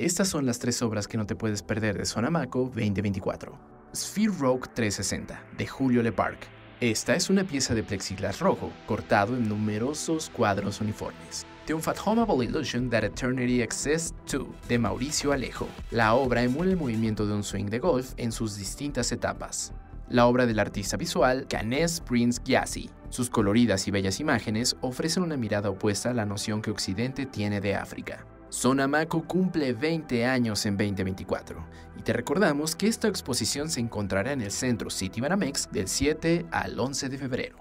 Estas son las tres obras que no te puedes perder de Sonamaco 2024. Sphere Rogue 360, de Julio Leparc. Esta es una pieza de plexiglas rojo, cortado en numerosos cuadros uniformes. The Unfathomable Illusion That Eternity Exists 2, de Mauricio Alejo. La obra emula el movimiento de un swing de golf en sus distintas etapas. La obra del artista visual Ganesh Prince Gyasi. Sus coloridas y bellas imágenes ofrecen una mirada opuesta a la noción que Occidente tiene de África. Sonamaco cumple 20 años en 2024 y te recordamos que esta exposición se encontrará en el centro City Banamex del 7 al 11 de febrero.